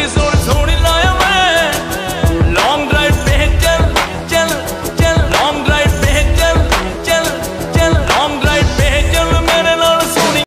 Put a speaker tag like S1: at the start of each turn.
S1: is also